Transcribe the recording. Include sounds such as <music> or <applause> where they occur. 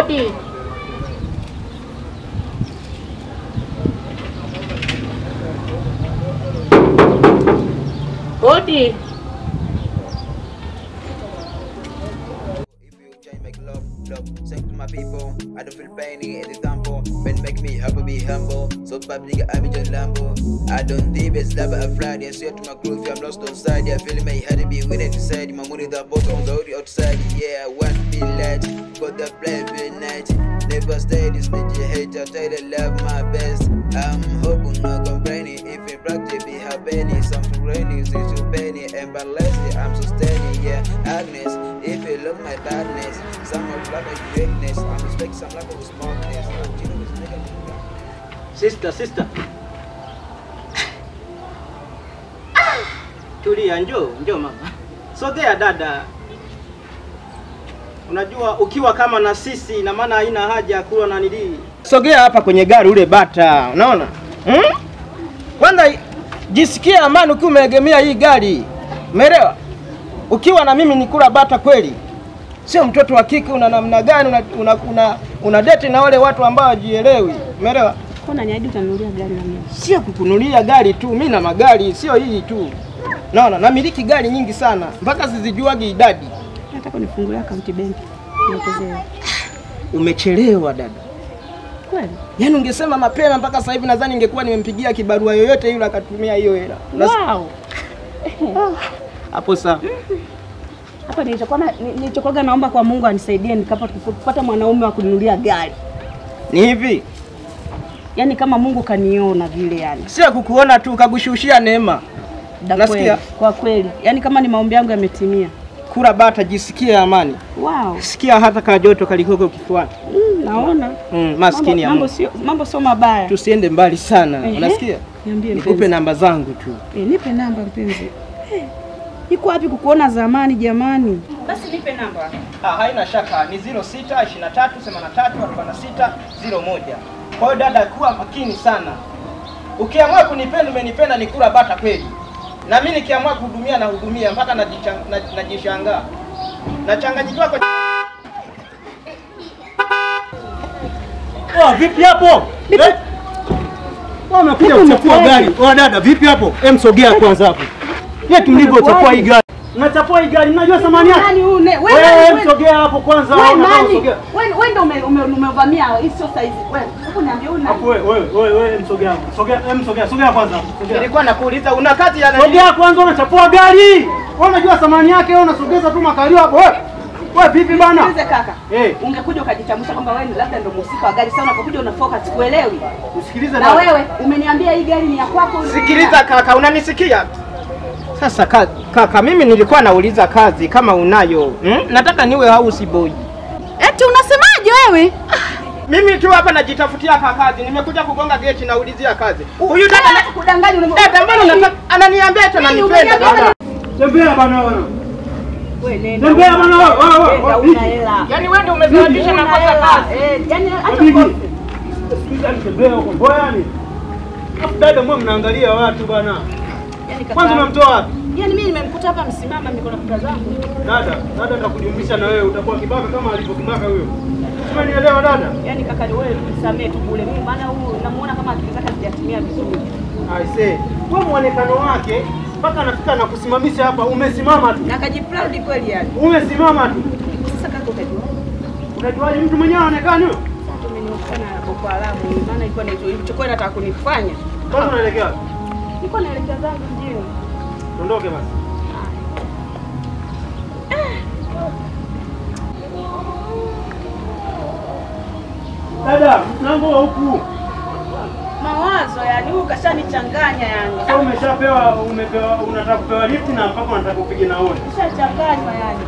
pode. Pode. Sing to my people. I don't feel pain in the tempo. When make me happy, be humble. So public, I be just Lambo. I don't think it's love, I fly. I swear to my groove, I'm lost outside. side. Yeah, feeling my head be winning inside. My money, the boat on the outside. Yeah, I want to be light. Got the play every night. Never stay this bitch, hate. I try to love my best. I'm if you look my badness, some of love my greatness. I respect some love of smartness. I'm know with negative? Sister, sister. Tulia, njoo, njoo mama. Sogea dada. Unajua ukiwa kama na sisi ina maana haina haja ya kula na nilii. Sogea hapa kwenye gari ule bata, unaona? Hmm? Kwanza jisikia amani ukiwa umeegemea hii gari. Umeelewa? Ukiwa na mimi nikula bata kweli. Sio mtoto wa kike una namna gani una, una, una, una date na wale watu ambao wajielewi, Umeelewa? Mbona niahidi utanunulia gari na mimi? sio kukunulia gari tu, mi na magari sio hii tu. Naona namiliki gari nyingi sana mpaka sizijuagi idadi. Nataka unifungulie akaunti benki. Umechelewa dada, Kweli? yaani ungesema mapema, mpaka sasa hivi nadhani ningekuwa nimempigia kibarua yoyote yule akatumia hiyo hela. Wow. <laughs> Hapo sawa. Hapa nilichokuwa naomba kwa Mungu anisaidie nikapata mwanaume wa kuninulia gari. Ni hivi, Yaani kama Mungu kaniona vile yani. sio kukuona tu, kagushushia neema. Nasikia. Kwa kweli. Yaani kama ni maombi yangu yametimia. Kula bata, jisikie amani, Wow. sikia hata ka joto kalikoko kifuani. Mm, naona. Mm, maskini mambo, mambo sio mambo sio mabaya. Tusiende mbali sana, Ehe. unasikia? Niambie Nikupe namba zangu tu. Eh, nipe namba mpenzi. <laughs> Eh, Iko wapi kukuona zamani jamani? Basi nipe namba. Ah, haina shaka ni 06 23 83 46 01. Kwa hiyo dada, kuwa makini sana. Ukiamua kunipenda umenipenda, ni kula bata kweli, na mimi nikiamua kuhudumia na hudumia mpaka najicha- na- najishangaa nachanganyikiwa kwa Oh, vipi hapo? Wamekuja Wewe umekuja kuchafua gari. Oh, dada, vipi hapo? Emsogea kwanza hapo. Ye tulivyochafua hii gari. Mnachafua hii gari, mnajua thamani yake? Nani une? Wewe Wewe nani? em, Wewe- sogea hapo kwanza. Wewe unataka nani? Wewe wewe ndio ume- ume- umevamia hii sio saizi. Wewe, hebu niambie una. Hapo wewe, wewe, wewe, msogea hapo. Sogea, wewe sogea, sogea kwanza. Nilikuwa nakuuliza una kati ya nani? Sogea kwanza, unachafua gari. Wewe unajua thamani yake, wewe unasogeza tu makalio hapo. Wewe. Wewe vipi bana? Sikilize kaka. Eh. Ungekuja ukajitambulisha kwamba wewe ni labda ndio mhusika wa gari. Sasa unapokuja una focus kuelewi. Usikilize Na wewe umeniambia hii gari ni ya kwako. Sikiliza kaka, unanisikia? Sasa ka, kaka, mimi nilikuwa nauliza kazi kama unayo hmm? Nataka niwe house boy. Eti unasemaje wewe? Mimi tu hapa najitafutia ka kazi, nimekuja kugonga geti naulizia kazi. Huyu dada anakudanganya, unamwambia. unataka ananiambia eti ananipenda umeniambia bana? Tembea bana wewe. Wewe nenda. Tembea bana wewe, wewe, wewe. Una hela. Yaani wewe ndio umesababisha na nakosa kazi. Eh, yaani kofi. Sikiliza nitembea huko mboyani. Afu dada mwa mnaangalia watu bana. Yaani. Kwanza umemtoa wapi? Yaani mimi nimemkuta hapa msimama niko na kuta zangu. Dada, dada nitakujumlisha na wewe utakuwa kibaka kama alivyokibaka huyo. nielewa dada? Yaani kaka ni wewe msamee tu bure. Mimi maana huyu namuona kama akili zake hazijatimia vizuri. I say, wewe muonekano wake mpaka anafika na kusimamisha hapa umesimama tu. Na akajiproud kweli yani. Umesimama tu. Sasa kaka utajua. Unajuaje mtu mwenyewe aonekane huyo? Sasa tumeniuka na Boko Haram. Maana ilikuwa na hicho Chukua nataka kunifanya. Kwanza unaelekea wapi? Nilikuwa naelekea zangu mjini. Ondoke basi. Dada, mlango wa huku. Mawazo yani huyu kashanichanganya yani. Sasa umeshapewa umepewa unataka kupewa lift na mpaka unataka upige nauli. Ushachanganywa yani.